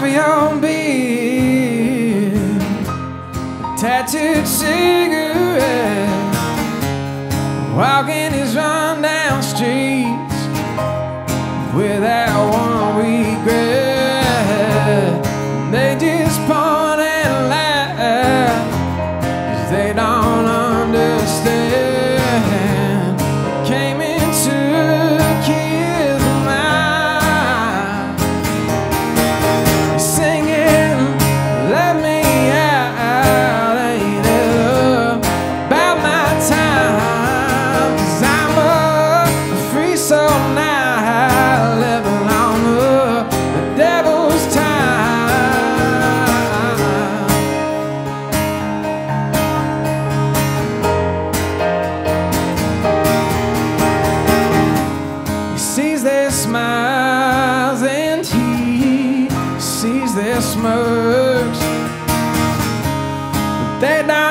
carry on being a tattooed cigarette, walking his rundown street. Christmas. But they died.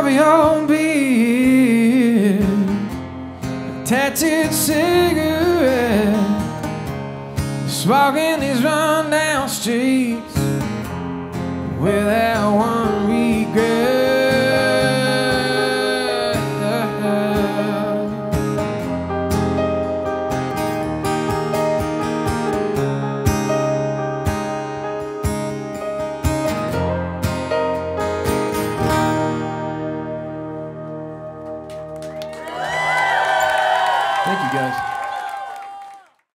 of your being. A tattooed cigarette, smoking these rundown streets. guys.